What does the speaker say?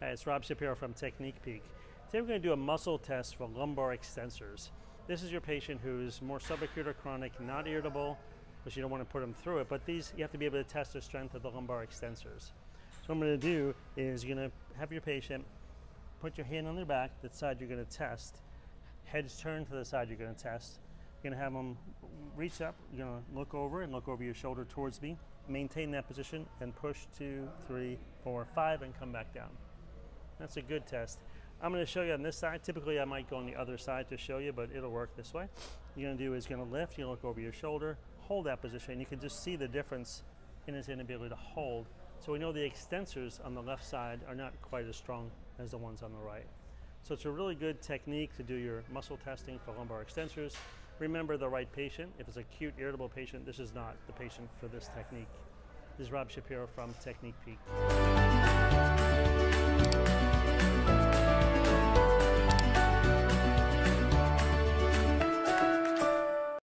Hi, it's Rob Shapiro from Technique Peek. Today we're going to do a muscle test for lumbar extensors. This is your patient who's more subacute or chronic, not irritable, because you don't want to put them through it, but these, you have to be able to test the strength of the lumbar extensors. So what I'm going to do is you're going to have your patient put your hand on their back, the side you're going to test, heads turned to the side you're going to test. You're going to have them reach up, you're going to look over and look over your shoulder towards me, maintain that position, and push two, three, four, five, and come back down. That's a good test. I'm going to show you on this side. Typically, I might go on the other side to show you, but it'll work this way. You're going to do is going to lift, you look over your shoulder, hold that position, and you can just see the difference in his inability to hold. So we know the extensors on the left side are not quite as strong as the ones on the right. So it's a really good technique to do your muscle testing for lumbar extensors. Remember the right patient. If it's acute irritable patient, this is not the patient for this technique. This is Rob Shapiro from Technique Peek.